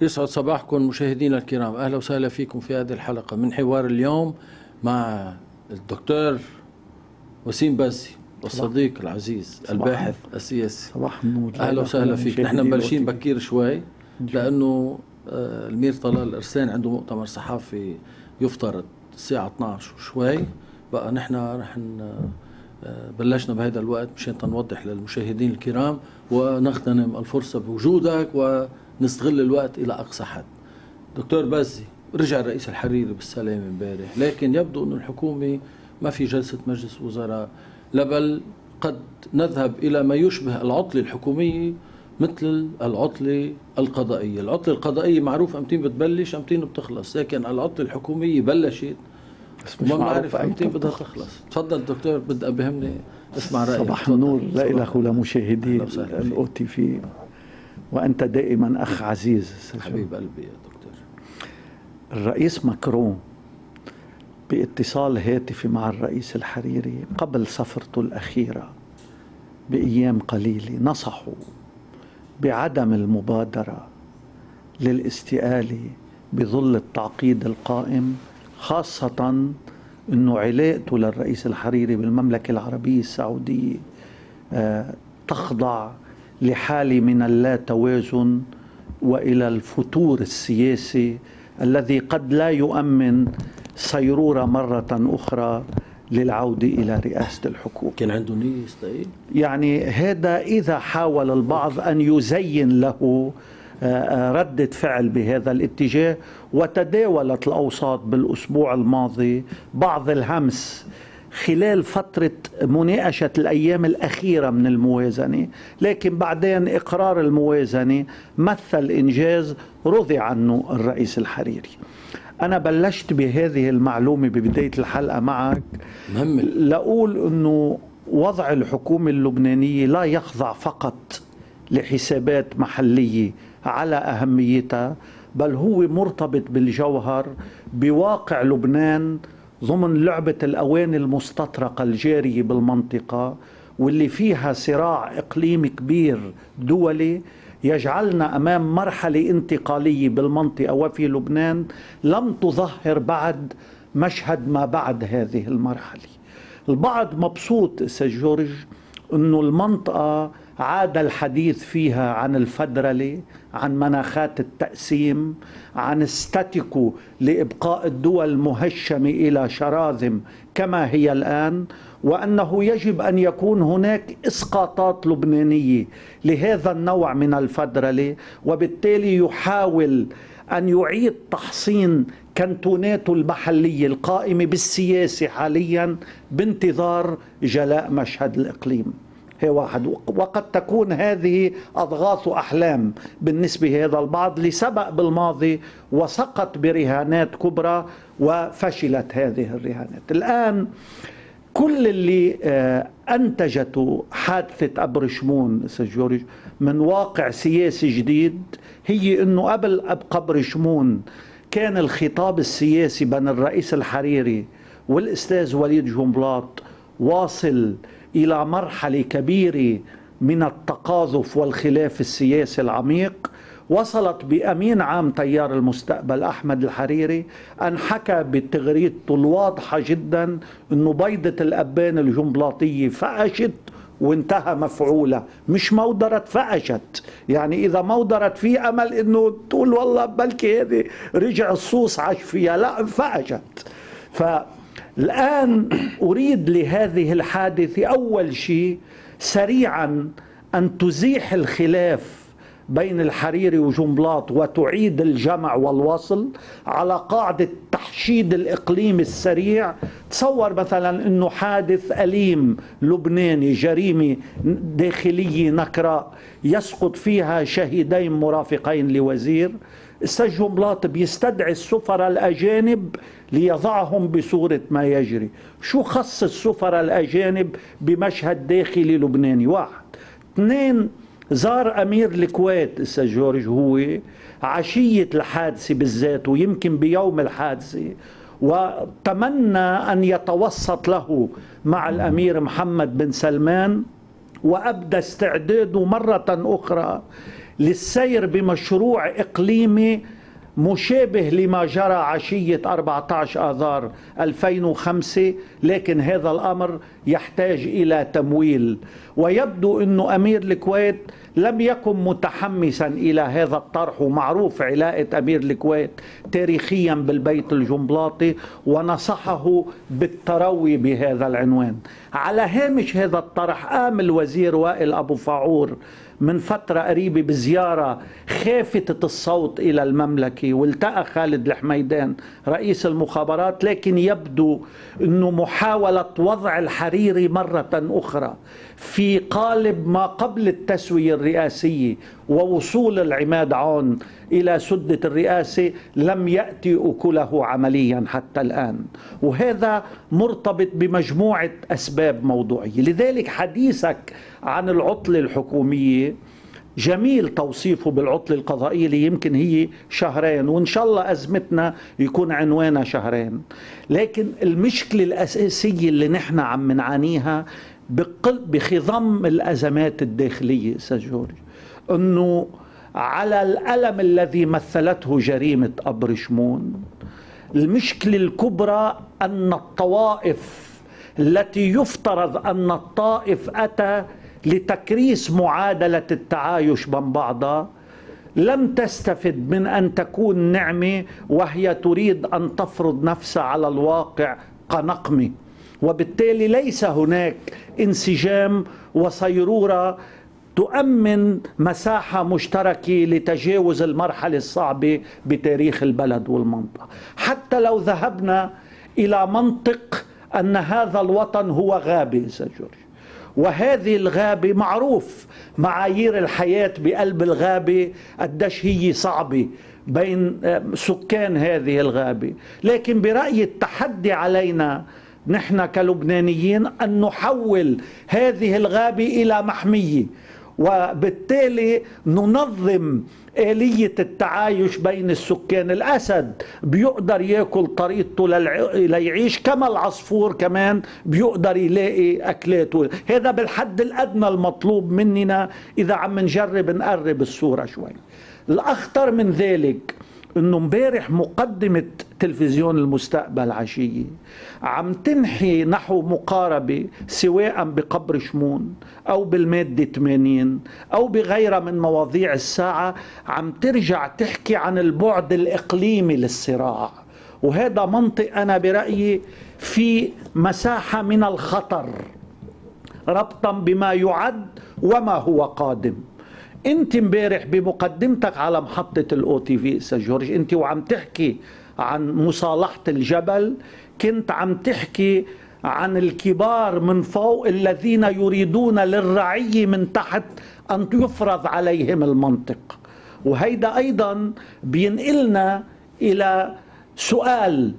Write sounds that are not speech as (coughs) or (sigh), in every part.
يسعد صباحكم مشاهدينا الكرام. أهلا وسهلا فيكم في هذه الحلقة من حوار اليوم مع الدكتور وسيم باسي والصديق العزيز الباحث السياسي. صباح النور. أهلا وسهلا فيك. نحن مبلشين بكير شوي لأنه آه، المير طلال الارسان عنده مؤتمر صحافي يفترض الساعة 12 وشوي. بقى نحن رح آه، بلشنا بهذا الوقت مشان نوضح للمشاهدين الكرام ونغتنم الفرصة بوجودك ونستغل الوقت إلى أقصى حد. دكتور بازي رجع الرئيس الحريري بالسلامه امبارح، لكن يبدو إنه الحكومة ما في جلسة مجلس وزراء. لا بل قد نذهب إلى ما يشبه العطلة الحكومية مثل العطلة القضائية. العطلة القضائية معروف أمتين بتبلش أمتين بتخلص لكن العطلة الحكومية بلشت بس مش ما بعرف أمتين بدها تخلص. تفضل دكتور بدي بهمني اسمع رأيك. صباح النور لك ولمشاهدي الأو تي في. وأنت دائما أخ عزيز حبيب قلبي يا دكتور. الرئيس ماكرون باتصال هاتفي مع الرئيس الحريري قبل سفرته الأخيرة بأيام قليلة نصحوا بعدم المبادرة للاستئالة بظل التعقيد القائم خاصة أنه علاقته للرئيس الحريري بالمملكة العربية السعودية آه، تخضع لحالة من اللا توازن وإلى الفتور السياسي الذي قد لا يؤمن صيروره مرة أخرى للعودة إلى رئاسة الحكومة كان عنده نية يستقيل؟ يعني هذا إذا حاول البعض أن يزين له آه، آه، ردة فعل بهذا الاتجاه وتداولت الأوساط بالأسبوع الماضي بعض الهمس خلال فترة مناقشة الأيام الأخيرة من الموازنة لكن بعدين إقرار الموازنة مثل إنجاز رضي عنه الرئيس الحريري. أنا بلشت بهذه المعلومة ببداية الحلقة معك. مهم. لأقول أنه وضع الحكومة اللبنانية لا يخضع فقط لحسابات محلية على أهميتها بل هو مرتبط بالجوهر بواقع لبنان ضمن لعبة الأواني المستطرقة الجارية بالمنطقة واللي فيها صراع إقليمي كبير دولي يجعلنا أمام مرحلة انتقالية بالمنطقة وفي لبنان لم تظهر بعد مشهد ما بعد هذه المرحلة. البعض مبسوط أستاذ جورج إنه المنطقة عاد الحديث فيها عن الفدرله عن مناخات التقسيم عن استاتيكو لإبقاء الدول مهشمه إلى شراذم كما هي الآن وأنه يجب أن يكون هناك إسقاطات لبنانية لهذا النوع من الفدرله وبالتالي يحاول أن يعيد تحصين كنتوناته المحلية القائمة بالسياسة حاليا بانتظار جلاء مشهد الإقليم. هي واحد. وقد تكون هذه أضغاث أحلام بالنسبة لهذا البعض لسبق بالماضي وسقط برهانات كبرى وفشلت هذه الرهانات. الآن كل اللي آه، انتجته حادثة أبر شمون أستاذ جورج من واقع سياسي جديد هي إنه قبل قبر شمون كان الخطاب السياسي بين الرئيس الحريري والأستاذ وليد جنبلاط واصل إلى مرحلة كبيرة من التقاذف والخلاف السياسي العميق. وصلت بأمين عام تيار المستقبل أحمد الحريري أن حكى بتغريدته الواضحة جدا أنه بيضة الأبان الجنبلاطية فأشت وانتهى مفعولة مش مودرة فأشت يعني إذا مودرت في أمل أنه تقول والله بلكي هذه رجع الصوص عاش فيها. لا فأشت فالآن أريد لهذه الحادثة أول شيء سريعا أن تزيح الخلاف بين الحريري وجنبلاط وتعيد الجمع والوصل على قاعدة تحشيد الإقليم السريع. تصور مثلا أنه حادث أليم لبناني جريمة داخلية نكراء يسقط فيها شهيدين مرافقين لوزير. أستاذ جنبلاط بيستدعي السفراء الأجانب ليضعهم بصورة ما يجري. شو خص السفراء الأجانب بمشهد داخلي لبناني؟ واحد. اثنين زار أمير الكويت أستاذ جورج هو عشية الحادثة بالذات ويمكن بيوم الحادثة وتمنى أن يتوسط له مع الأمير محمد بن سلمان وأبدى استعداده مرة أخرى للسير بمشروع إقليمي مشابه لما جرى عشية 14 آذار 2005 لكن هذا الأمر يحتاج إلى تمويل. ويبدو أن أمير الكويت لم يكن متحمسا إلى هذا الطرح ومعروف علاقة أمير الكويت تاريخيا بالبيت الجنبلاطي ونصحه بالتروي بهذا العنوان. على هامش هذا الطرح قام الوزير وائل أبو فاعور من فترة قريبة بزيارة خافتة الصوت إلى المملكة والتقى خالد الحميدان رئيس المخابرات لكن يبدو أنه محاولة وضع الحريري مرة أخرى. في قالب ما قبل التسوية الرئاسية ووصول العماد عون إلى سدة الرئاسة لم يأتي أكله عمليا حتى الآن. وهذا مرتبط بمجموعة أسباب موضوعية. لذلك حديثك عن العطلة الحكومية جميل توصيفه بالعطلة القضائية اللي يمكن هي شهرين وإن شاء الله أزمتنا يكون عنوانها شهرين. لكن المشكلة الأساسية اللي نحن عم نعانيها بخضم الأزمات الداخلية أستاذ جورج. أنه على الألم الذي مثلته جريمة أبر شمون المشكلة الكبرى أن الطوائف التي يفترض أن الطائف أتى لتكريس معادلة التعايش بين بعضها لم تستفد من أن تكون نعمة وهي تريد أن تفرض نفسها على الواقع كنقمة. وبالتالي ليس هناك انسجام وصيرورة تؤمن مساحة مشتركة لتجاوز المرحلة الصعبة بتاريخ البلد والمنطقة. حتى لو ذهبنا إلى منطق أن هذا الوطن هو غابة سجورج وهذه الغابة معروف معايير الحياة بقلب الغابة قديش هي صعبة بين سكان هذه الغابة. لكن برأيي التحدي علينا نحن كلبنانيين أن نحول هذه الغابة إلى محمية. وبالتالي ننظم آلية التعايش بين السكان. الأسد بيقدر يأكل طريقته ليعيش كما العصفور كمان بيقدر يلاقي أكلاته. هذا بالحد الأدنى المطلوب مننا. إذا عم نجرب نقرب الصورة شوي. الأخطر من ذلك انه امبارح مقدمة تلفزيون المستقبل عشية عم تنحي نحو مقاربة سواء بقبر شمون أو بالمادة 80 أو بغيرها من مواضيع الساعة عم ترجع تحكي عن البعد الإقليمي للصراع. وهذا منطق أنا برأيي في مساحة من الخطر ربطا بما يعد وما هو قادم. انت امبارح بمقدمتك على محطة الاو تي في أستاذ جورج انت وعم تحكي عن مصالحة الجبل كنت عم تحكي عن الكبار من فوق الذين يريدون للرعية من تحت أن يفرض عليهم المنطق. وهيدا أيضا بينقلنا إلى سؤال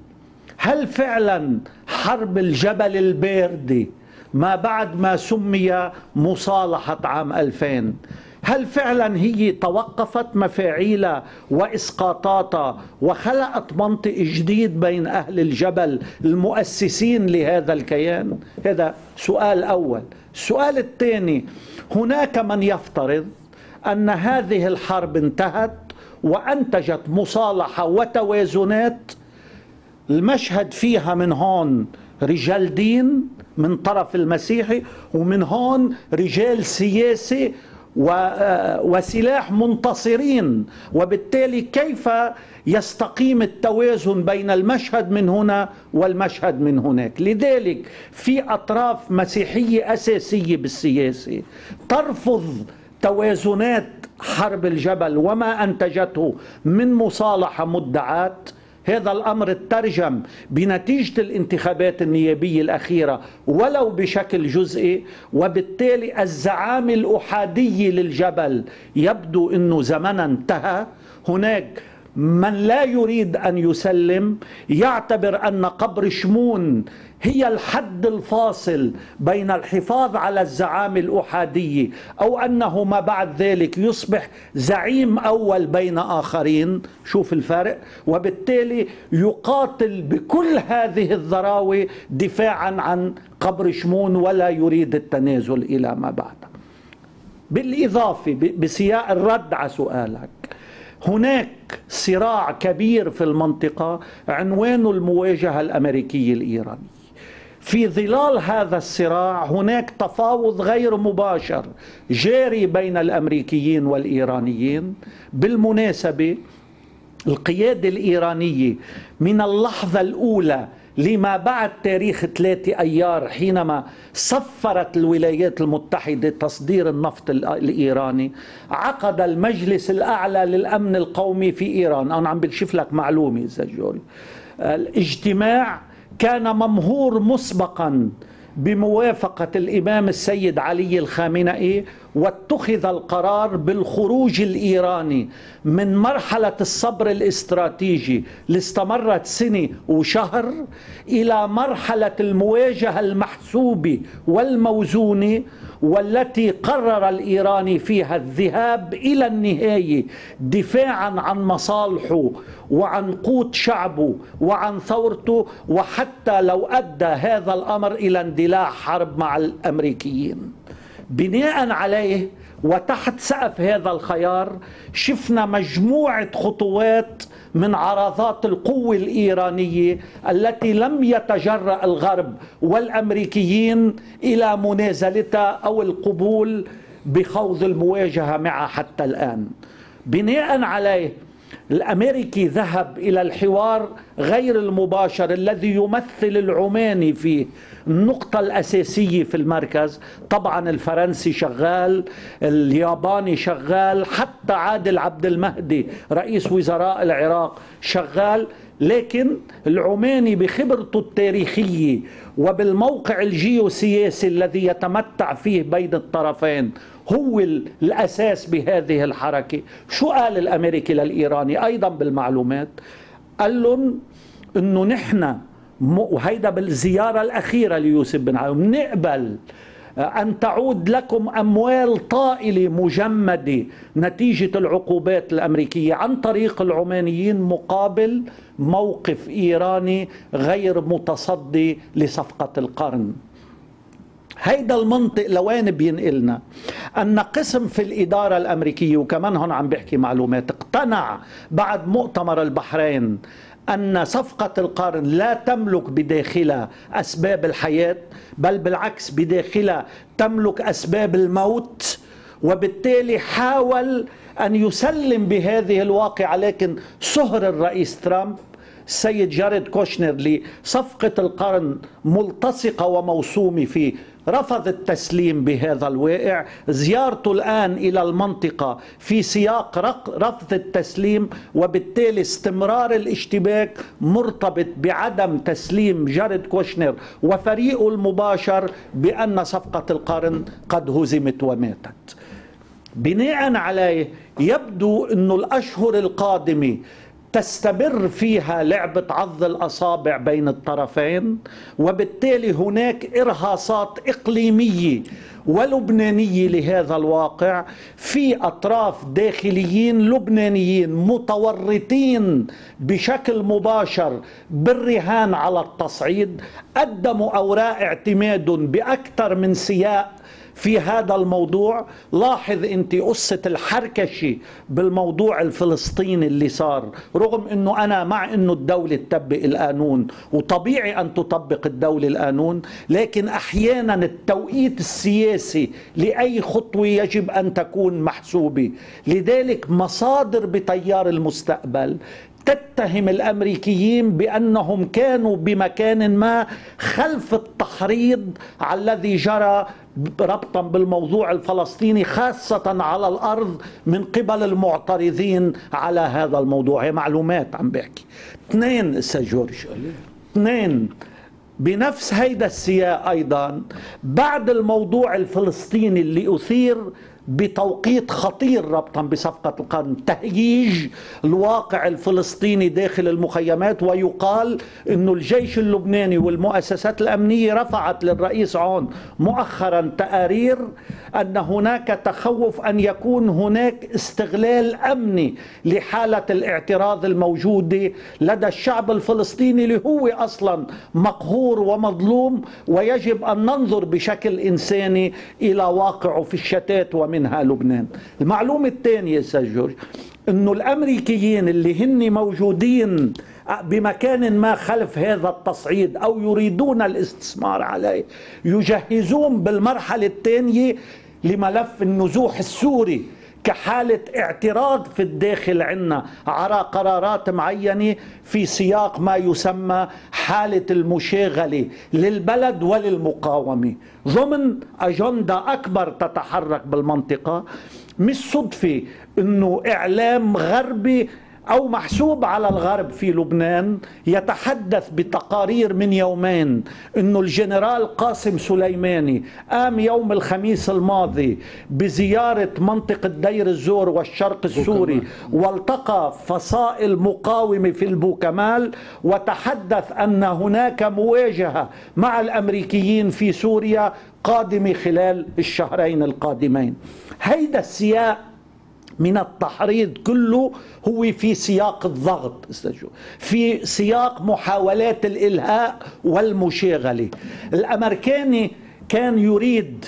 هل فعلا حرب الجبل الباردة ما بعد ما سمي مصالحة عام 2000 هل فعلا هي توقفت مفاعيلها واسقاطاتها وخلقت منطق جديد بين أهل الجبل المؤسسين لهذا الكيان؟ هذا سؤال أول. السؤال الثاني هناك من يفترض أن هذه الحرب انتهت وأنتجت مصالحة وتوازنات؟ المشهد فيها من هون رجال دين من طرف المسيحي ومن هون رجال سياسي وسلاح منتصرين. وبالتالي كيف يستقيم التوازن بين المشهد من هنا والمشهد من هناك؟ لذلك في أطراف مسيحية أساسية بالسياسة ترفض توازنات حرب الجبل وما أنتجته من مصالحة مدعات هذا الأمر ترجم بنتيجة الانتخابات النيابية الأخيرة ولو بشكل جزئي وبالتالي الزعامة الأحادية للجبل يبدو إنه زمنها انتهى. هناك من لا يريد أن يسلم يعتبر أن قبر شمون هي الحد الفاصل بين الحفاظ على الزعامة الأحادية أو أنه ما بعد ذلك يصبح زعيم أول بين آخرين. شوف الفرق وبالتالي يقاتل بكل هذه الذراوي دفاعا عن قبر شمون ولا يريد التنازل إلى ما بعد. بالإضافة بسياق الرد على سؤالك. هناك صراع كبير في المنطقة عنوانه المواجهة الأمريكية الإيرانية في ظلال هذا الصراع هناك تفاوض غير مباشر جاري بين الأمريكيين والإيرانيين. بالمناسبة القيادة الإيرانية من اللحظة الأولى لما بعد تاريخ 3 أيار حينما سفرت الولايات المتحدة تصدير النفط الإيراني عقد المجلس الأعلى للأمن القومي في إيران. أنا عم بكشف لك معلومة زجول الاجتماع كان ممهور مسبقا بموافقة الإمام السيد علي الخامنئي واتخذ القرار بالخروج الإيراني من مرحلة الصبر الاستراتيجي اللي استمرت سنة وشهر إلى مرحلة المواجهة المحسوبة والموزونة والتي قرر الإيراني فيها الذهاب إلى النهاية دفاعا عن مصالحه وعن قوت شعبه وعن ثورته وحتى لو أدى هذا الأمر إلى اندلاع حرب مع الأمريكيين. بناء عليه وتحت سقف هذا الخيار شفنا مجموعة خطوات من عراضات القوة الإيرانية التي لم يتجرأ الغرب والأمريكيين إلى منازلتها أو القبول بخوض المواجهة معها حتى الآن. بناء عليه الأمريكي ذهب إلى الحوار غير المباشر الذي يمثل العماني فيه. النقطة الأساسية في المركز. طبعا الفرنسي شغال الياباني شغال حتى عادل عبد المهدي رئيس وزراء العراق شغال. لكن العماني بخبرته التاريخية وبالموقع الجيوسياسي الذي يتمتع فيه بين الطرفين هو الأساس بهذه الحركة. شو قال الأمريكي للإيراني؟ أيضا بالمعلومات. قال لهم أنه نحن وهيدا بالزيارة الأخيرة ليوسف بن عيوم نقبل أن تعود لكم أموال طائلة مجمدة نتيجة العقوبات الأمريكية عن طريق العمانيين مقابل موقف إيراني غير متصدي لصفقة القرن. هيدا المنطق لوين بينقلنا؟ أن قسم في الإدارة الأمريكية وكمان هون عم بحكي معلومات اقتنع بعد مؤتمر البحرين أن صفقة القرن لا تملك بداخلها أسباب الحياة بل بالعكس بداخلها تملك أسباب الموت وبالتالي حاول أن يسلم بهذه الواقعة. لكن صهر الرئيس ترامب السيد جاريد كوشنر لصفقة القرن ملتصقة وموسومة في رفض التسليم بهذا الواقع زيارته الآن إلى المنطقة في سياق رفض التسليم وبالتالي استمرار الاشتباك مرتبط بعدم تسليم جارد كوشنر وفريقه المباشر بأن صفقة القرن قد هزمت وماتت. بناء عليه يبدو أن الأشهر القادمة تستمر فيها لعبة عض الأصابع بين الطرفين وبالتالي هناك إرهاصات إقليمية ولبنانية لهذا الواقع. في أطراف داخليين لبنانيين متورطين بشكل مباشر بالرهان على التصعيد قدموا أوراق اعتماد بأكثر من سياق في هذا الموضوع لاحظ انت قصة الحركشة بالموضوع الفلسطيني اللي صار رغم انه أنا مع انه الدولة تطبق القانون وطبيعي ان تطبق الدولة القانون لكن أحيانا التوقيت السياسي لأي خطوة يجب أن تكون محسوبة. لذلك مصادر بتيار المستقبل تتهم الأمريكيين بأنهم كانوا بمكان ما خلف التحريض على الذي جرى ربطا بالموضوع الفلسطيني خاصة على الأرض من قبل المعترضين على هذا الموضوع. هي معلومات عم بحكي. اثنين أستاذ جورج. اثنين بنفس هيدا السياق أيضا بعد الموضوع الفلسطيني اللي أثير بتوقيت خطير ربطا بصفقة القرن. تهييج الواقع الفلسطيني داخل المخيمات ويقال أن الجيش اللبناني والمؤسسات الأمنية رفعت للرئيس عون مؤخرا تقارير أن هناك تخوف أن يكون هناك استغلال أمني لحالة الاعتراض الموجودة لدى الشعب الفلسطيني اللي هو أصلا مقهور ومظلوم ويجب أن ننظر بشكل إنساني إلى واقعه في الشتات ومن منها لبنان. المعلومة الثانية أستاذ جورج أنه الأمريكيين اللي هن موجودين بمكان ما خلف هذا التصعيد أو يريدون الاستثمار عليه يجهزون بالمرحلة الثانية لملف النزوح السوري. كحالة اعتراض في الداخل عنا. على قرارات معينة في سياق ما يسمى حالة المشاغلة للبلد وللمقاومة. ضمن أجندة أكبر تتحرك بالمنطقة مش صدفة أنه إعلام غربي أو محسوب على الغرب في لبنان يتحدث بتقارير من يومين أنه الجنرال قاسم سليماني قام يوم الخميس الماضي بزيارة منطقة دير الزور والشرق السوري والتقى فصائل مقاومة في البوكمال وتحدث أن هناك مواجهة مع الأمريكيين في سوريا قادمة خلال الشهرين القادمين. هيدا السياق من التحريض كله هو في سياق الضغط في سياق محاولات الإلهاء والمشاغلة الأمريكاني كان يريد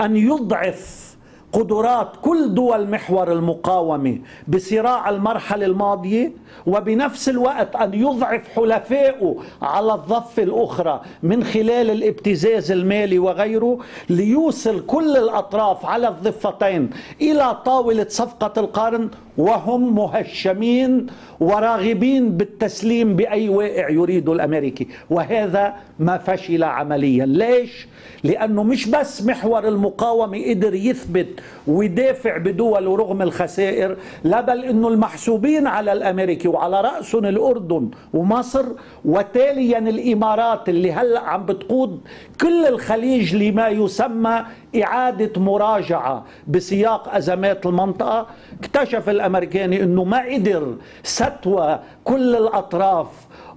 أن يضعف قدرات كل دول محور المقاومة بصراع المرحلة الماضية وبنفس الوقت أن يضعف حلفائه على الضفة الأخرى من خلال الابتزاز المالي وغيره ليوصل كل الأطراف على الضفتين إلى طاولة صفقة القرن وهم مهشمين وراغبين بالتسليم بأي واقع يريده الأمريكي وهذا ما فشل عمليا ليش؟ لأنه مش بس محور المقاومة قدر يثبت ويدافع بدوله رغم الخسائر لا بل أنه المحسوبين على الأمريكي وعلى رأسهم الأردن ومصر وتاليا الإمارات اللي هلأ عم بتقود كل الخليج لما يسمى إعادة مراجعة بسياق أزمات المنطقة. اكتشف الأمريكاني أنه ما قدر ستوى كل الأطراف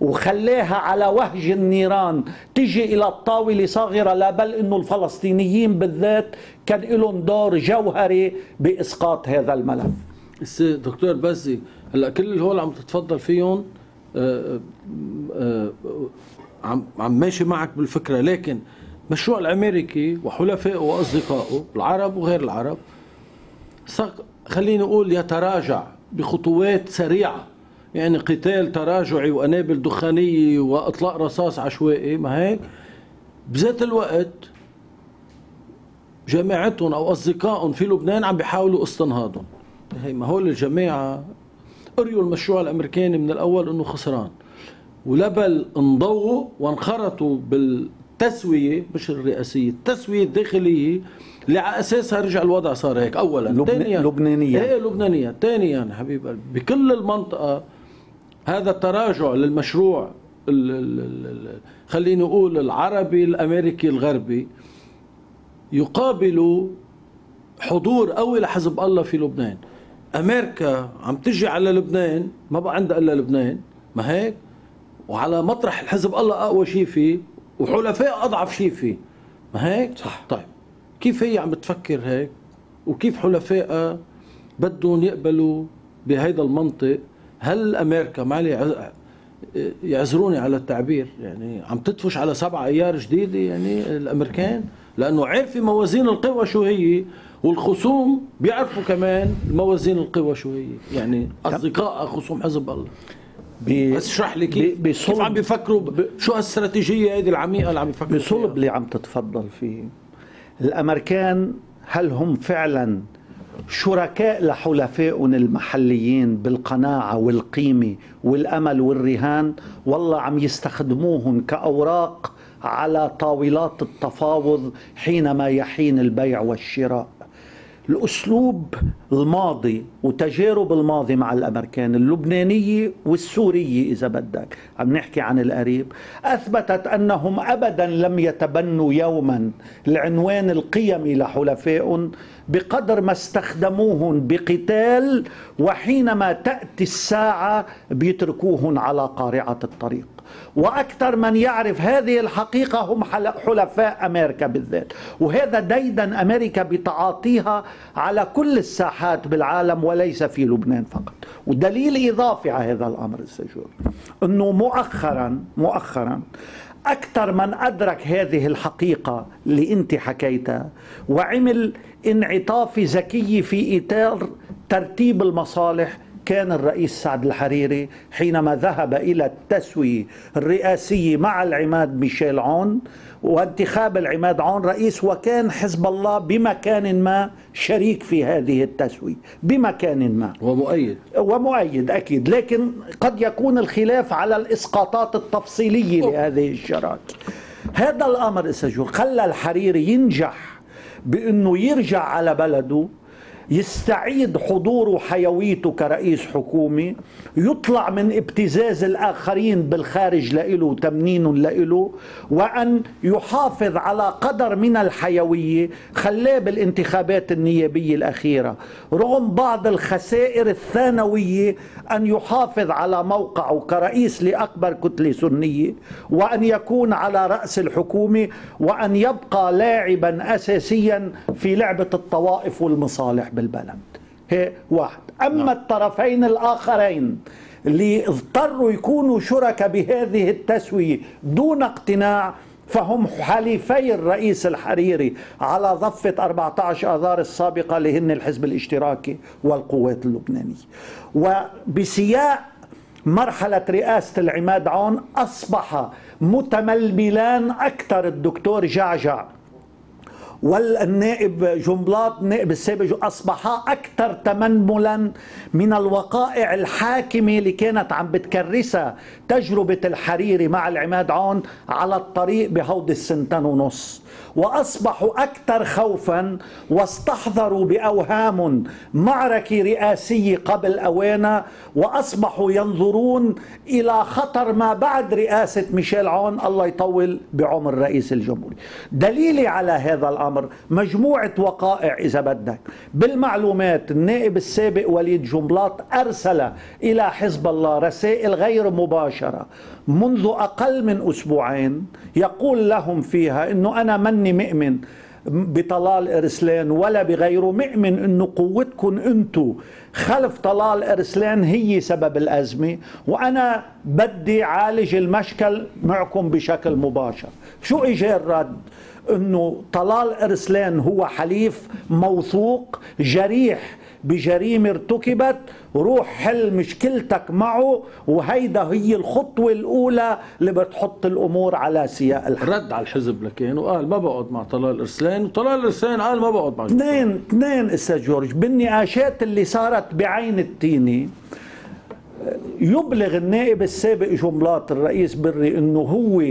وخلاها على وهج النيران تجي إلى الطاولة صاغرة لا بل أنه الفلسطينيين بالذات كان لهم دور جوهري بإسقاط هذا الملف. دكتور بزي هلا كل اللي هول عم تتفضل فيهم آه، آه، آه، عم عم ماشي معك بالفكرة لكن المشروع الأمريكي وحلفائه وأصدقائه العرب وغير العرب خليني أقول يتراجع بخطوات سريعة. يعني قتال تراجعي وأنابل دخانية وإطلاق رصاص عشوائي ما هيك؟ بذات الوقت جماعتهم أو اصدقائهم في لبنان عم بيحاولوا استنهاضهم. هي ما هول الجماعة قريوا المشروع الأمريكاني من الأول إنه خسران. ولبل انضووا وانخرطوا بالتسوية مش الرئاسية التسوية الداخلية اللي على أساسها رجع الوضع صار هيك. اولا لبن... ثانيا لبنانيا. إيه لبنانيا. ثانيا حبيب قلبي بكل المنطقة هذا التراجع للمشروع ال ال ال خليني أقول العربي الأمريكي الغربي يقابل حضور قوي لحزب الله في لبنان. أمريكا عم تجي على لبنان ما بقى عندها إلا لبنان. ما هيك؟ وعلى مطرح الحزب الله أقوى شيء فيه وحلفاء أضعف شيء فيه. ما هيك؟ صح. طيب كيف هي عم تفكر هيك؟ وكيف حلفائها بدهم يقبلوا بهيدا المنطق؟ هل أمريكا معلي يعذروني على التعبير؟ يعني عم تدفش على سبع أيار جديدة يعني الأمريكان؟ لأنه عارفه موازين القوى شو هي والخصوم بيعرفوا كمان موازين القوى شو هي يعني أصدقاء خصوم حزب الله. بس اشرح لي كيف كيف عم بيفكروا شو هالاستراتيجيه هذه العميقة اللي عم بيفكروا بصلب اللي عم تتفضل فيه. الأمريكان هل هم فعلا شركاء لحلفائهم المحليين بالقناعة والقيمة والأمل والرهان؟ والله عم يستخدموهم كأوراق على طاولات التفاوض حينما يحين البيع والشراء. الأسلوب الماضي وتجارب الماضي مع الأمريكان اللبنانية والسورية إذا بدك. عم نحكي عن القريب. أثبتت أنهم أبدا لم يتبنوا يوما العنوان القيمي لحلفائهم بقدر ما استخدموهن بقتال وحينما تأتي الساعة بيتركوهن على قارعة الطريق. وأكثر من يعرف هذه الحقيقة هم حلفاء أمريكا بالذات. وهذا ديدا أمريكا بتعاطيها على كل الساحات بالعالم وليس في لبنان فقط. ودليل إضافي على هذا الأمر السجور إنه مؤخرا مؤخرا أكثر من أدرك هذه الحقيقة اللي أنت حكيتها وعمل انعطاف ذكي في إطار ترتيب المصالح كان الرئيس سعد الحريري حينما ذهب إلى التسوية الرئاسية مع العماد ميشيل عون وانتخاب العماد عون رئيس وكان حزب الله بمكان ما شريك في هذه التسوية بمكان ما. ومؤيد. ومؤيد أكيد. لكن قد يكون الخلاف على الإسقاطات التفصيلية لهذه الشراكة. هذا الأمر خلى الحريري ينجح بأنه يرجع على بلده يستعيد حضوره وحيويته كرئيس حكومي يطلع من ابتزاز الآخرين بالخارج لإله وتمنين لإله وأن يحافظ على قدر من الحيوية خلاه بالانتخابات النيابية الأخيرة. رغم بعض الخسائر الثانوية أن يحافظ على موقعه كرئيس لأكبر كتلة سنية وأن يكون على رأس الحكومة وأن يبقى لاعبا أساسيا في لعبة الطوائف والمصالح. بالبلد. هي واحد. أما نعم. الطرفين الآخرين اللي اضطروا يكونوا شركاء بهذه التسوية دون اقتناع فهم حليفي الرئيس الحريري على ضفة 14 آذار السابقة اللي هن الحزب الاشتراكي والقوات اللبنانية. وبسياق مرحلة رئاسة العماد عون أصبح متململان أكثر الدكتور جعجع. والنائب جنبلاط النائب السابق أصبحا أكثر تمنملا من الوقائع الحاكمة اللي كانت عم بتكرسها تجربة الحريري مع العماد عون على الطريق بهودي السنتين ونص. وأصبحوا أكثر خوفا واستحضروا بأوهام معركة رئاسية قبل اوانها وأصبحوا ينظرون إلى خطر ما بعد رئاسة ميشيل عون الله يطول بعمر رئيس الجمهورية. دليلي على هذا الأمر. مجموعة وقائع إذا بدك. بالمعلومات النائب السابق وليد جنبلاط أرسل إلى حزب الله رسائل غير مباشرة منذ أقل من أسبوعين يقول لهم فيها أنه أنا مني مؤمن بطلال إرسلان ولا بغيره. مؤمن أنه قوتكم أنتم خلف طلال إرسلان هي سبب الأزمة وأنا بدي عالج المشكل معكم بشكل مباشر. شو إجا الرد أنه طلال إرسلان هو حليف موثوق جريح بجريمة ارتكبت روح حل مشكلتك معه وهيدا هي الخطوة الأولى اللي بتحط الأمور على سياق الحل. رد على الحزب لكن وقال ما بقعد مع طلال إرسلان وطلال إرسلان قال ما بقعد مع اثنين اثنين أستاذ جورج بالنقاشات اللي صارت بعين التيني يبلغ النائب السابق جملات الرئيس بري إنه هو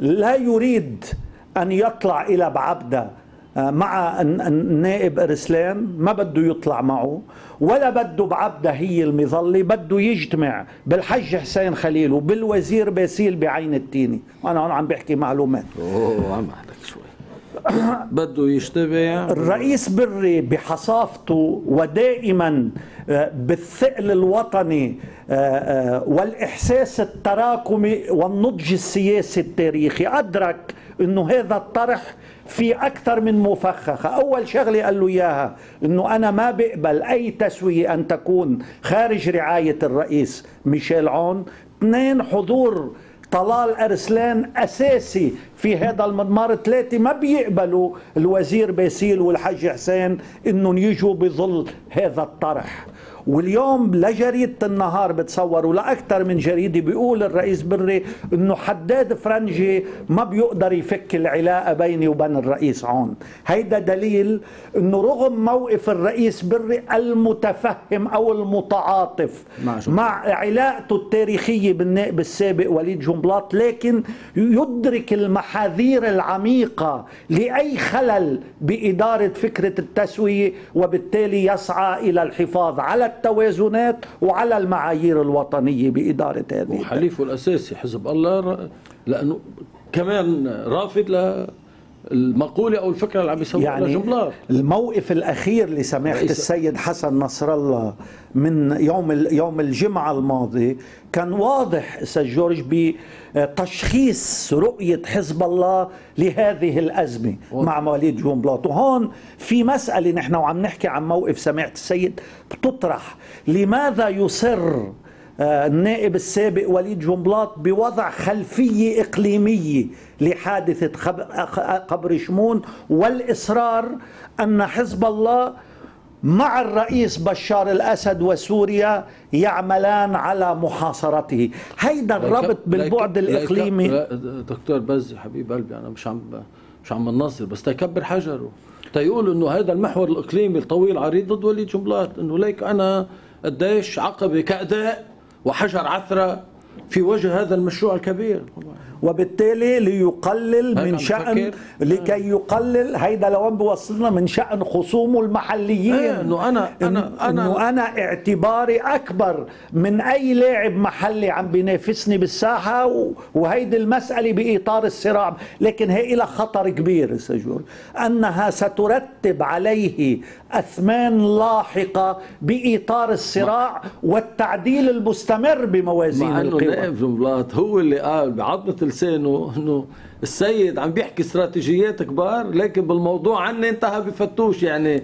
لا يريد أن يطلع إلى بعبده آه، مع النائب ارسلان ما بده يطلع معه. ولا بده بعبده هي المظلة بده يجتمع بالحج حسين خليل وبالوزير باسيل بعين التيني. وأنا هون عم بحكي معلومات. أوه عم احلك شوي. (coughs) بده يجتمع. الرئيس بري بحصافته ودائما آه، بالثقل الوطني آه، والإحساس التراكمي والنضج السياسي التاريخي. أدرك إنه هذا الطرح في أكثر من مفخخة. أول شغلة قال له إياها أنه أنا ما بقبل أي تسوية أن تكون خارج رعاية الرئيس ميشيل عون. اثنين حضور طلال أرسلان أساسي في هذا المضمار. ثلاثة ما بيقبلوا الوزير باسيل والحج حسين أنهم يجوا بظل هذا الطرح. واليوم لجريدة النهار بتصور ولا أكثر من جريدة. بيقول الرئيس بري أنه حداد فرنجي ما بيقدر يفك العلاقة بيني وبين الرئيس عون هيدا دليل أنه رغم موقف الرئيس بري المتفهم أو المتعاطف مع علاقته التاريخية بالنائب السابق وليد جنبلاط لكن يدرك المحاذير العميقة لأي خلل بإدارة فكرة التسوية وبالتالي يسعى إلى الحفاظ على التوازنات وعلى المعايير الوطنية بإدارة هذه وحليفه الأساسي حزب الله لأنه كمان رافض المقولة أو الفكرة اللي عم يسويها يعني الموقف الأخير لسماحة السيد حسن نصر الله من يوم يوم الجمعة الماضي كان واضح أستاذ جورج بتشخيص رؤية حزب الله لهذه الأزمة مع وليد جونبلاط وهون في مسألة نحن وعم نحكي عن موقف سماحة السيد بتطرح. لماذا يصر النائب السابق وليد جنبلاط بوضع خلفية إقليمية لحادثة قبر شمون والإصرار أن حزب الله مع الرئيس بشار الأسد وسوريا يعملان على محاصرته. هيدا الربط بالبعد الإقليمي. دكتور بزي حبيب قلبي أنا مش عم مش عم الناصر بس تكبر حجره. تيقول إنه هذا المحور الإقليمي الطويل عريض ضد وليد جنبلاط إنه ليك أنا قديش عقبة كأداء وحجر عثرة في وجه هذا المشروع الكبير. وبالتالي ليقلل من شأن لكي يقلل هيدا لوين بوصلنا من شأن خصومه المحليين. إيه إنه أنا أنا أنا إنه أنا اعتباري أكبر من أي لاعب محلي عم بينافسني بالساحة وهيدي المسألة بإطار الصراع. لكن هي لها خطر كبير سجور أنها سترتب عليه أثمان لاحقة بإطار الصراع والتعديل المستمر بموازين القوى. هو اللي قال بعضمه لسانه انه السيد عم بيحكي استراتيجيات كبار لكن بالموضوع عني انتهى بفتوش. يعني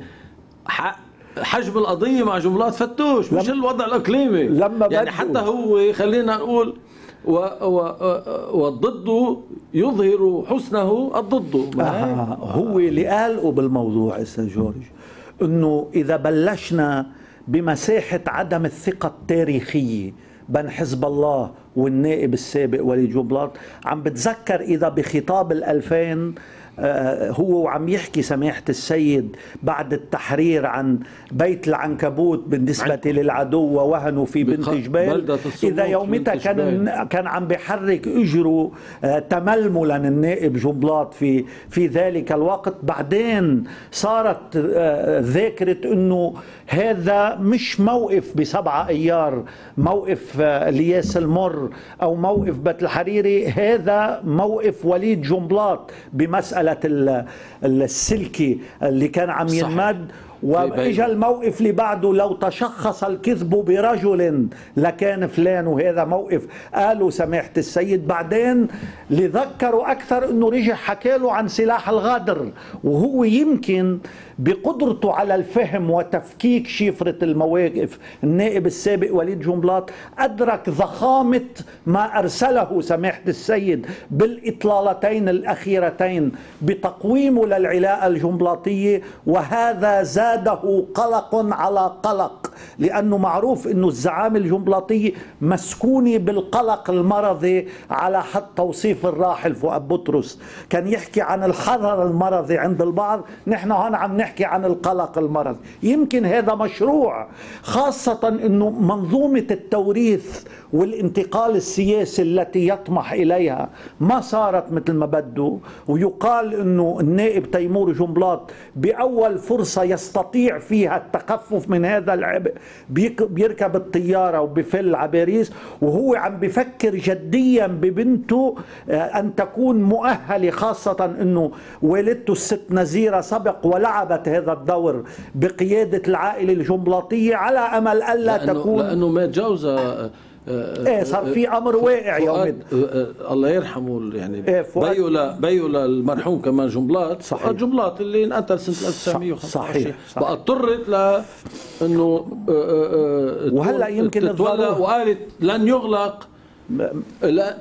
حجم القضية مع جملات فتوش مش الوضع الإقليمي. لما يعني حتى هو خلينا نقول و و وضده يظهر حسنه الضد. آه هو اللي قال بالموضوع أستاذ جورج إنه إذا بلشنا بمساحة عدم الثقة التاريخية بين حزب الله والنائب السابق وليد جبلاط عم بتذكر إذا بخطاب الألفين آه، هو وعم يحكي سماحة السيد بعد التحرير عن بيت العنكبوت بالنسبة للعدو ووهنوا في بنت جبال. إذا يومتها كان كان عم بحرك أجره آه، تململا النائب جنبلاط في في ذلك الوقت. بعدين صارت آه، ذاكرة أنه هذا مش موقف بسبعة أيار موقف الياس المر أو موقف بيت الحريري هذا موقف وليد جنبلاط بمسألة السلكي اللي كان عم ينمد وإجا الموقف اللي بعده لو تشخص الكذب برجل لكان فلان وهذا موقف. قالوا سماحه السيد. بعدين لذكروا أكثر إنه رجع حكى له عن سلاح الغدر. وهو يمكن بقدرته على الفهم وتفكيك شفرة المواقف. النائب السابق وليد جنبلاط أدرك ضخامة ما أرسله سماحة السيد بالإطلالتين الأخيرتين بتقويمه للعلاقة الجنبلاطية. وهذا زاده قلق على قلق لأنه معروف أنه الزعامة الجنبلاطية مسكونة بالقلق المرضي على حد توصيف الراحل فؤاد بطرس. كان يحكي عن الحذر المرضي عند البعض نحن هون عم نحكي عن القلق المرض يمكن هذا مشروع خاصة أنه منظومة التوريث والانتقال السياسي التي يطمح إليها ما صارت مثل ما بده ويقال أنه النائب تيمور جنبلاط بأول فرصة يستطيع فيها التخفف من هذا العبء بيركب الطيارة وبفل على باريس وهو عم بفكر جديا ببنته آه، أن تكون مؤهلة خاصة أنه والدته الست نزيرة سبق ولعبت هذا الدور بقيادة العائلة الجنبلاطية على أمل ألا لأنه تكون لأنه ما جوزة إيه صار في أمر واقع يوم الله يرحمه يعني إيه بيو بيو المرحوم كمان جنبلاط صحيح. جنبلاط اللي انقتل سنة 1925 صحيح, صحيح. بقى اضطرت ل إنه وهلأ يمكن تتولى وقالت لن يغلق. لا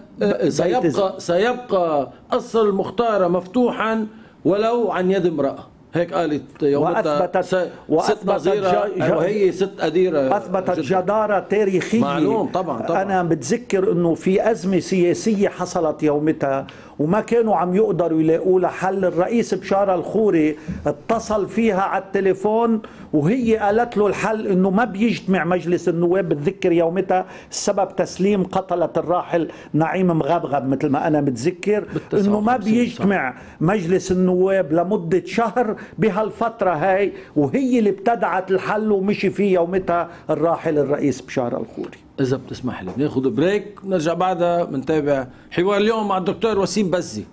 سيبقى سيبقى قصر المختاره مفتوحا ولو عن يد امرأة. هيك قالت يومتها وأثبتت وأثبتت ج... وهي ست أديرة أثبتت جدا. جدارة تاريخية. معلوم طبعا طبعا. أنا بتذكر أنه في أزمة سياسية حصلت يومتها. وما كانوا عم يقدروا يلاقوا لها حل. الرئيس بشارة الخوري اتصل فيها على التليفون وهي قالت له الحل إنه ما بيجتمع مجلس النواب بتذكر يومتها السبب تسليم قتلة الراحل نعيم مغبغب مثل ما أنا متذكر. إنه ما بيجتمع مجلس النواب لمدة شهر بهالفترة هاي وهي اللي ابتدعت الحل ومشي فيه يومتها الراحل الرئيس بشارة الخوري. إذا بتسمح لي. بناخذ بريك ونرجع بعدها بنتابع حوار اليوم مع الدكتور وسيم بزي.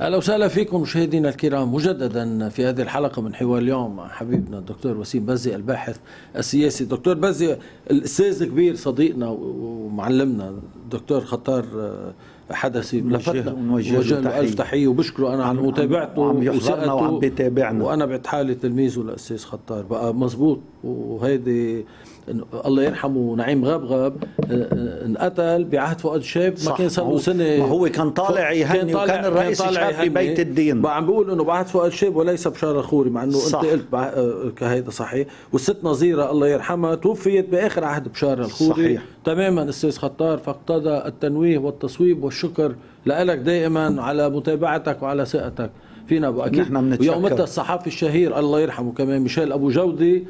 أهلا وسهلا فيكم مشاهدينا الكرام مجددا في هذه الحلقة من حوار اليوم مع حبيبنا الدكتور وسيم بزي الباحث السياسي. دكتور بزي الأستاذ الكبير صديقنا ومعلمنا الدكتور خطار حدثي بنوجه نوجه له الف تحية وبشكره. أنا عن متابعته وعم يحضرنا وعم بيتابعنا. وأنا بعتحالي تلميذه الاستاذ خطار. بقى مزبوط وهيدي الله يرحمه نعيم غبغب انقتل بعهد فؤاد شاب ما كان صار له سنة. ما هو كان طالع يهني وكان الرئيس الشاب ببيت الدين. عم بيقول إنه بعهد فؤاد شاب وليس بشار الخوري مع إنه صح. أنت قلت كهيدا صحيح. والست نظيرة الله يرحمها توفيت بآخر عهد بشار الخوري. صحيح. تماما أستاذ خطار فاقتضى التنويه والتصويب والشكر لك دائما على متابعتك وعلى ثقتك. فينا واكيد نحن ويومتها الصحافي الشهير الله يرحمه كمان ميشيل أبو جودي.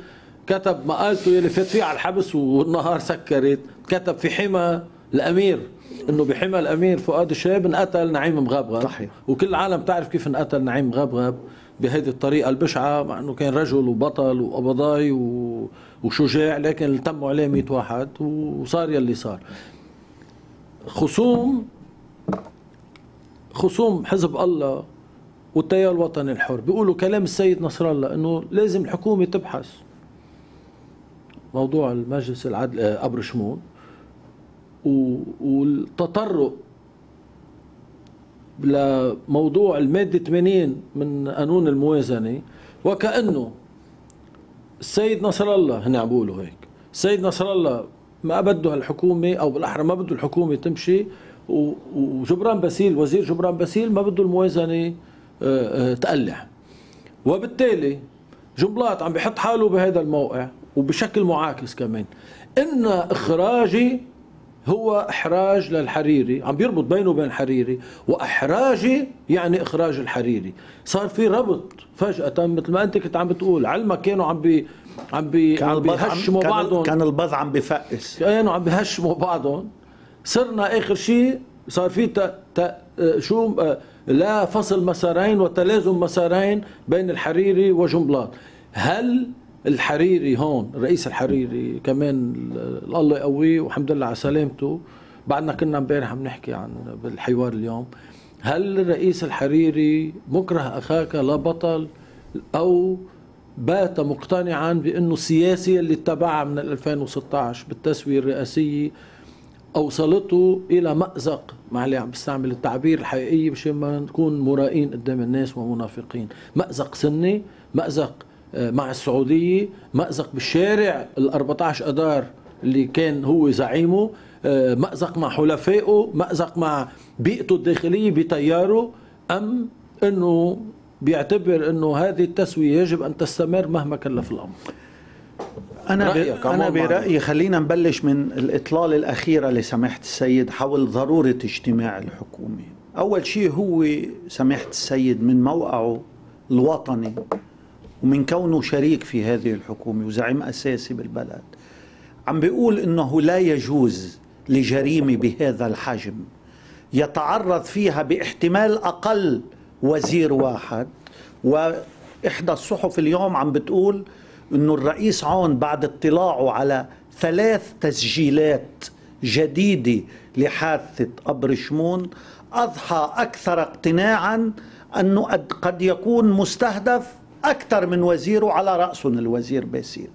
كتب مقالته يلي فات فيه على الحبس والنهار سكرت. كتب في حمى الأمير إنه بحمى الأمير فؤاد الشاب انقتل نعيم مغبغب. صحيح. وكل العالم تعرف كيف انقتل نعيم مغبغب بهذه الطريقة البشعة مع إنه كان رجل وبطل وقبضاي وشجاع لكن تموا عليه 100 واحد وصار يلي صار. خصوم خصوم حزب الله والتيار الوطني الحر. بيقولوا كلام السيد نصر الله إنه لازم الحكومة تبحث. موضوع المجلس العدل آه، ابر شمون والتطرق لموضوع المادة 80 من قانون الموازنة وكأنه السيد نصر الله هن عم بيقولوا هيك السيد نصر الله ما بده الحكومة أو بالأحرى ما بده الحكومة تمشي وجبران باسيل وزير جبران باسيل ما بده الموازنة آه، آه، تقلع وبالتالي جنبلاط عم بحط حاله بهذا الموقع. وبشكل معاكس كمان. إن إخراجي هو إحراج للحريري عم بيربط بينه وبين الحريري وإحراجي يعني إخراج الحريري. صار في ربط فجأة مثل ما أنت كنت عم بتقول علمك كانوا عم بي عم بي كان عم بيهشموا بعضهم. كان البض عم بفقس. كانوا عم بيهشموا بعضهم. صرنا آخر شيء صار في ت... ت... شو لا فصل مسارين وتلازم مسارين بين الحريري وجنبلاط هل الحريري هون الرئيس الحريري كمان الله يقويه والحمد لله على سلامته. بعدنا كنا امبارح عم نحكي عن بالحوار اليوم. هل الرئيس الحريري مكره أخاك لا بطل أو بات مقتنعا بأنه السياسة اللي اتبعها من 2016 بالتسوية الرئاسية أوصلته إلى مأزق؟ مع اللي عم بستعمل التعبير الحقيقي مشان ما نكون مرائين قدام الناس ومنافقين. مأزق سني؟ مأزق. مع السعودية مأزق بالشارع ال 14 أدار اللي كان هو زعيمه آه، مأزق مع حلفائه مأزق مع بيئته الداخلية بتياره. أم أنه بيعتبر أنه هذه التسوية يجب أن تستمر مهما كلف الأمر؟ أنا ب... أنا برأيي خلينا نبلش من الإطلالة الأخيرة لسماحة السيد حول ضرورة اجتماع الحكومة. أول شيء هو سماحة السيد من موقعه الوطني. ومن كونه شريك في هذه الحكومة وزعيم أساسي بالبلد عم بيقول إنه لا يجوز لجريمة بهذا الحجم. يتعرض فيها باحتمال أقل وزير واحد. وإحدى الصحف اليوم عم بتقول إنه الرئيس عون بعد اطلاعه على ثلاث تسجيلات جديدة لحادثة أبر شمون أضحى أكثر اقتناعا أنه قد يكون مستهدف أكثر من وزيره على رأسهم الوزير باسيل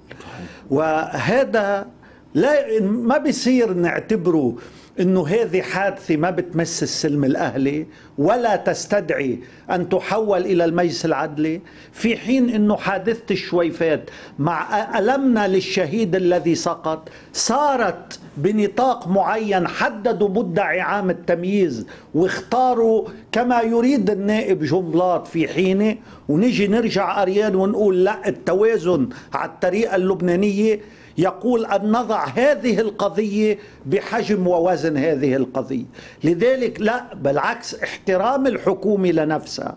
وهذا لا ما بيصير نعتبره إنه هذه حادثة ما بتمس السلم الأهلي ولا تستدعي أن تحول إلى المجلس العدلي. في حين إنه حادثة الشويفات مع ألمنا للشهيد الذي سقط صارت بنطاق معين حددوا مده عام التمييز واختاروا كما يريد النائب جنبلاط في حينه. ونجي نرجع أريان ونقول لا التوازن على الطريقة اللبنانية. يقول أن نضع هذه القضية بحجم ووزن هذه القضية. لذلك لا بالعكس احترام الحكومة لنفسها.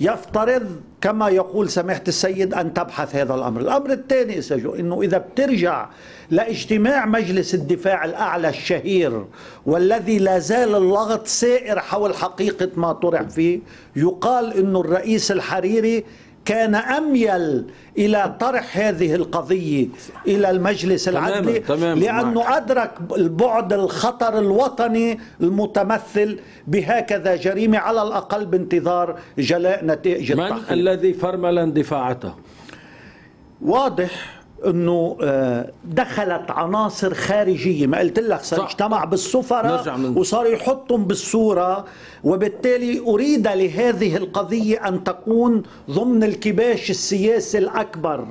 يفترض كما يقول سماحة السيد أن تبحث هذا الأمر. الأمر الثاني سجو أنه إذا بترجع لاجتماع مجلس الدفاع الأعلى الشهير والذي لا زال اللغط سائر حول حقيقة ما طرح فيه يقال أنه الرئيس الحريري كان أميل إلى طرح هذه القضية إلى المجلس العدلي تمام لأنه معك. أدرك البعد الخطر الوطني المتمثل بهكذا جريمة على الأقل بانتظار جلاء نتائج من الذي فرمل اندفاعته واضح انه آه، دخلت عناصر خارجية. ما قلت لك صار اجتمع بالسفراء وصار يحطهم بالصورة. وبالتالي أريد لهذه القضية أن تكون ضمن الكباش السياسي الأكبر.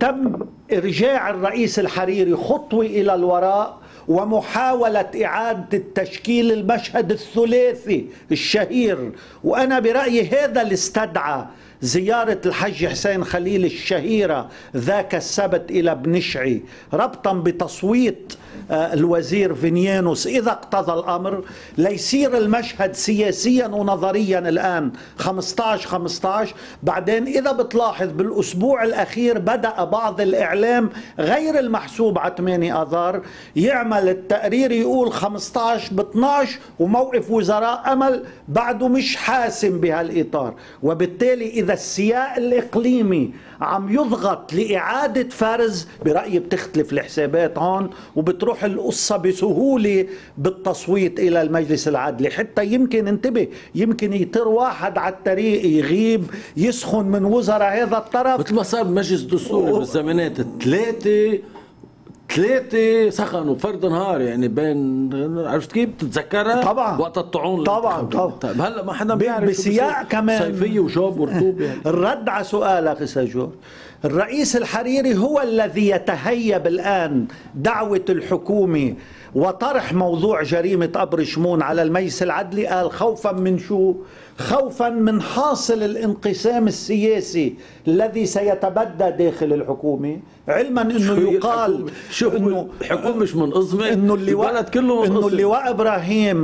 تم إرجاع الرئيس الحريري خطوة إلى الوراء ومحاولة إعادة التشكيل المشهد الثلاثي الشهير. وأنا برأيي هذا اللي استدعى زيارة الحج حسين خليل الشهيرة ذاك السبت إلى بنشعي ربطا بتصويت آه، الوزير فينيانوس. إذا اقتضى الأمر ليصير المشهد سياسيا ونظريا الآن. 15-15 بعدين إذا بتلاحظ بالأسبوع الأخير بدأ بعض الإعلام غير المحسوب على 8 آذار يعمل التقرير يقول 15 ب 12 وموقف وزراء أمل بعده مش حاسم بهالإطار. وبالتالي السياق الإقليمي عم يضغط لإعادة فرز برأيي بتختلف الحسابات هون وبتروح القصة بسهولة بالتصويت إلى المجلس العدلي. حتى يمكن انتبه يمكن يطير واحد على الطريق يغيب يسخن من وزراء هذا الطرف. مثل ما صار بمجلس الدستوري بالزمانات الثلاثة ثلاثة سخنوا فرد نهار يعني بين عرفت كيف؟ بتتذكرها؟ طبعا. وقت الطعون. طبعا طبعا. طيب هلأ ما حدا بيعرف بسياق كمان. صيفية وشوب ورطوبة. (laughs) الرد على سؤالك سجور الرئيس الحريري هو الذي يتهيب الآن دعوة الحكومة وطرح موضوع جريمة أبر شمون على المجلس العدلي قال خوفا من شو؟ خوفا من حاصل الانقسام السياسي الذي سيتبدى داخل الحكومة. علما إنه يقال شو إنه الحكومة مش منظمة إنه اللواء كله إنه اللواء إبراهيم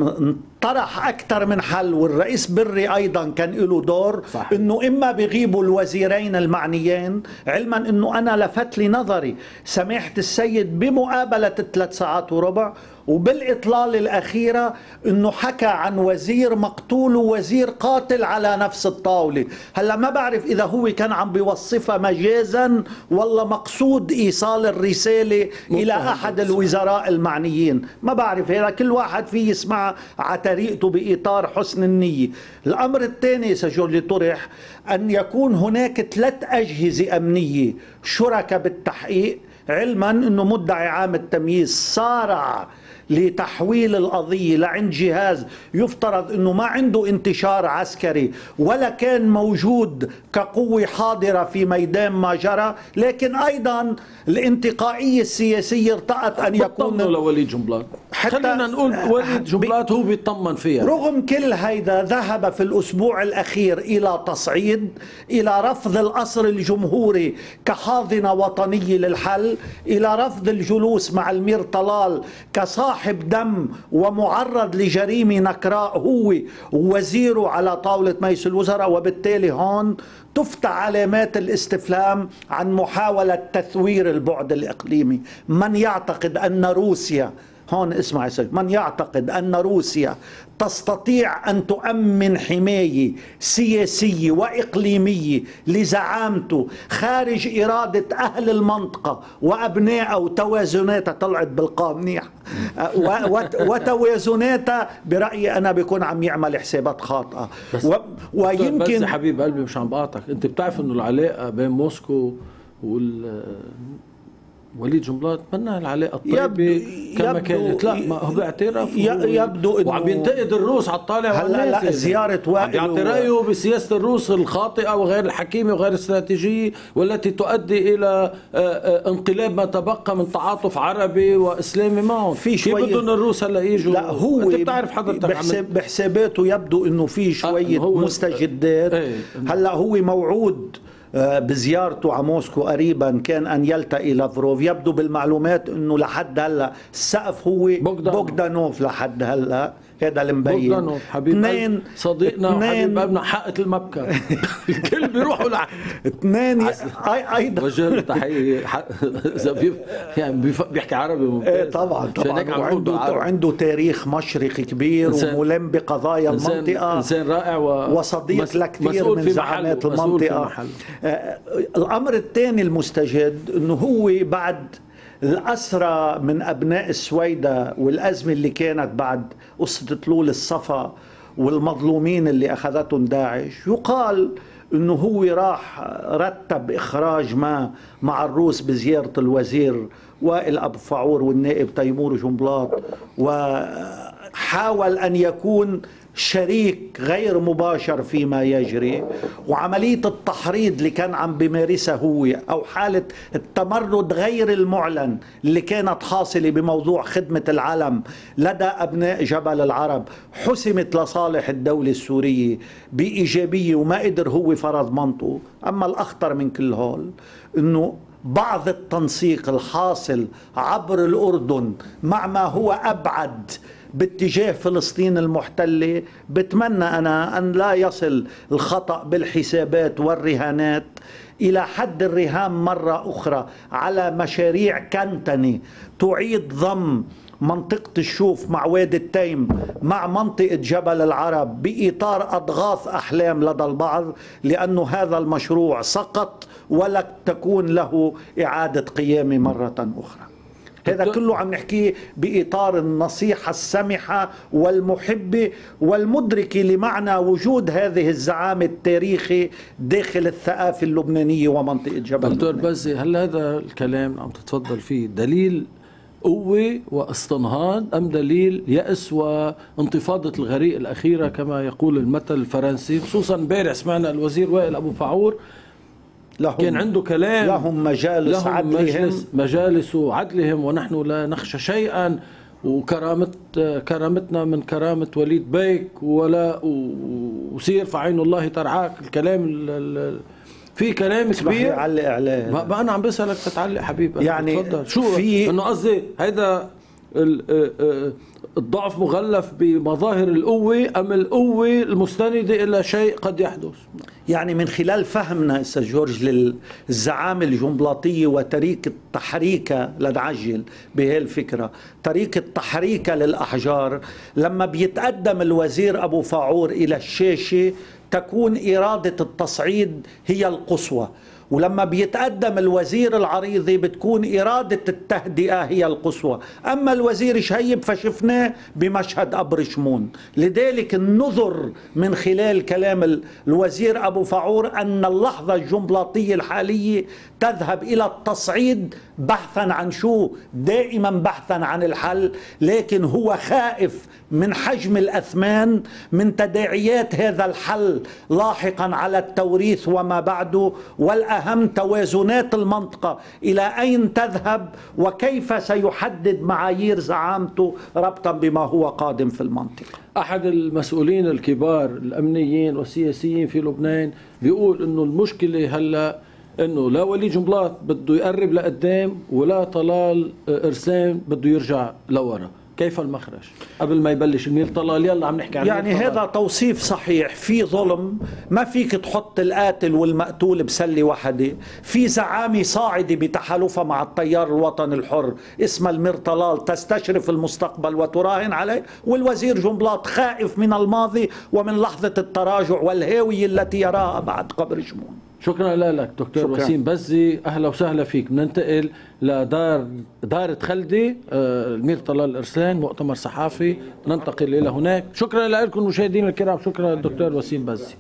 طرح أكثر من حل والرئيس بري أيضا كان له دور صح. إنه إما بيغيبوا الوزيرين المعنيين. علما إنه أنا لفت لي نظري. سماحه السيد بمقابلة الثلاث ساعات وربع وبالإطلالة الأخيرة أنه حكى عن وزير مقتول ووزير قاتل على نفس الطاولة. هلأ ما بعرف إذا هو كان عم بيوصفها مجازا ولا مقصود إيصال الرسالة إلى أحد الوزراء المعنيين. ما بعرف هذا كل واحد فيه يسمع على طريقته بإطار حسن النية. الأمر الثاني سجورجي طرح أن يكون هناك ثلاث أجهزة أمنية شركة بالتحقيق. علما أنه مدعي عام التمييز صارع لتحويل القضية لعند جهاز يفترض أنه ما عنده انتشار عسكري ولا كان موجود كقوة حاضرة في ميدان ما جرى لكن أيضا الانتقائية السياسية ارتأت أن يكون لوليد جنبلاط خلينا نقول وليد جنبلاط هو بيطمن فيها. رغم كل هيدا ذهب في الأسبوع الأخير إلى تصعيد إلى رفض الأصر الجمهوري كحاضنة وطنية للحل إلى رفض الجلوس مع المير طلال كصاحب صاحب دم ومعرض لجريمة نكراء هو وزيره على طاولة مجلس الوزراء. وبالتالي هون تفتح علامات الاستفهام عن محاولة تثوير البعد الإقليمي. من يعتقد أن روسيا هون اسمع يا من يعتقد أن روسيا تستطيع أن تؤمن حماية سياسية وإقليمية لزعامته خارج إرادة أهل المنطقة وأبنائها وتوازناتها طلعت بالقام منيح وتوازناتها برأيي أنا بيكون عم يعمل حسابات خاطئة. و... ويمكن بس حبيب قلبي مش عم بقاطعك. أنت بتعرف أنه العلاقة بين موسكو وال وليد جنبلاط منا العلاقه الطيبة كما كانت. لا ما هو بيعترف يبدو انه وعم ينتقد الروس على الطالع هلأ لا زيارة وائل يعطي رايه بسياسة الروس الخاطئة وغير الحكيمة وغير الاستراتيجيه والتي تؤدي إلى آه، آه، انقلاب ما تبقى من تعاطف عربي وإسلامي معهم. في شوية بدهم الروس هلأ يجوا؟ لا هو أنت بتعرف حضرتك بحساب بحساباته يبدو إنه في شوية آه مستجدات. إيه هلأ هو موعود بزيارته على موسكو قريبا كان أن يلتقي لافروف. يبدو بالمعلومات إنه لحد هلأ السقف هو بوغدانوف, بوغدانوف لحد هلأ. هذا المبين حبيب اثنين صديقنا وحبيب قلبنا حقة المبكى. الكل بيروحوا لع اثنين أيضا. وجه له تحيه زفيف يعني بيحكي عربي ممتاز. إيه طبعا طبعا. وعنده عنده تاريخ مشرقي كبير وملم بقضايا المنطقة. إنسان رائع و... وصديق لكثير من زعامات المنطقة. آه الأمر الثاني المستجد إنه هو بعد الأسرى من أبناء السويدة والأزمة اللي كانت بعد قصة طلول الصفا والمظلومين اللي أخذتهم داعش يقال إنه هو راح رتب إخراج ما مع الروس بزيارة الوزير وائل أبو فعور والنائب تيمور جنبلاط وحاول أن يكون شريك غير مباشر فيما يجري وعملية التحريض اللي كان عم بمارسها هو أو حالة التمرد غير المعلن اللي كانت حاصلة بموضوع خدمة العلم لدى أبناء جبل العرب حسمت لصالح الدولة السورية بإيجابية وما قدر هو فرض منطقه. أما الأخطر من كل هول أنه بعض التنسيق الحاصل عبر الأردن مع ما هو أبعد باتجاه فلسطين المحتلة. بتمنى أنا أن لا يصل الخطأ بالحسابات والرهانات إلى حد الرهان مرة أخرى على مشاريع كنتني تعيد ضم منطقة الشوف مع وادي التيم مع منطقة جبل العرب بإطار أضغاث أحلام لدى البعض لأن هذا المشروع سقط ولك تكون له إعادة قيامة مرة أخرى. هذا كله عم نحكيه بإطار النصيحة السمحة والمحبة والمدركة لمعنى وجود هذه الزعامة التاريخي داخل الثقافة اللبنانية ومنطقة جبل دكتور بزي هل هذا الكلام عم تتفضل فيه دليل قوة واستنهاض أم دليل يأس وانتفاضة الغريق الأخيرة كما يقول المثل الفرنسي خصوصا امبارح سمعنا الوزير وائل أبو فعور لهم كان عنده كلام. لهم مجالس لهم عدلهم. مجلس مجالس عدلهم ونحن لا نخشى شيئا وكرامت كرامتنا من كرامة وليد بيك ولا وسير فعين الله ترعاك. الكلام في كلام كبير. علق عليه ما أنا عم بسألك تتعلق حبيبي يعني تفضل. شو في إنه قصدي هيدا الضعف مغلف بمظاهر القوة أم القوة المستندة إلى شيء قد يحدث؟ يعني من خلال فهمنا أستاذ جورج للزعامة الجنبلاطية وطريقة تحريكها لنعجل بهالفكرة طريقة تحريكها للأحجار لما بيتقدم الوزير أبو فاعور إلى الشاشة تكون إرادة التصعيد هي القصوى. ولما بيتقدم الوزير العريضي بتكون إرادة التهدئة هي القصوى. أما الوزير شهيب فشفناه بمشهد أبر شمون. لذلك النذر من خلال كلام الوزير أبو فعور أن اللحظة الجنبلاطية الحالية تذهب إلى التصعيد بحثا عن شو؟ دائما بحثا عن الحل لكن هو خائف من حجم الأثمان من تداعيات هذا الحل لاحقا على التوريث وما بعده والأهم توازنات المنطقة إلى أين تذهب وكيف سيحدد معايير زعامته ربطا بما هو قادم في المنطقة؟ أحد المسؤولين الكبار الأمنيين والسياسيين في لبنان بيقول أنه المشكلة هلأ إنه لا ولي جنبلاط بده يقرب لقدام ولا طلال إرسام بده يرجع لورا. كيف المخرج؟ قبل ما يبلش المير طلال يلا عم نحكي عن يعني هذا توصيف صحيح. في ظلم ما فيك تحط القاتل والمقتول بسلة واحدة في زعامة صاعدة بتحالفها مع التيار الوطني الحر. اسمها المير طلال تستشرف المستقبل وتراهن عليه والوزير جنبلاط خائف من الماضي ومن لحظة التراجع والهاوية التي يراها بعد قبر شمون شكرا لك دكتور شكرا. وسيم بزي. أهلا وسهلا فيك. بننتقل لدار دارة خلدي آه، المير طلال الارسان مؤتمر صحافي. ننتقل إلى هناك. شكرا لكم مشاهدينا الكرام. شكرا للدكتور وسيم بزي.